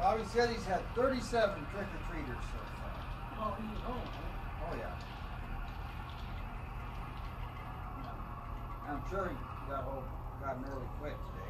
Bobby said he's had 37 trick or treaters so far. Oh, you know. Oh, yeah. I'm sure he got, home, got an early quit today.